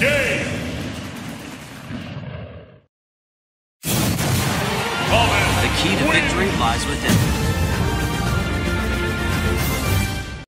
Game! The key to victory lies within.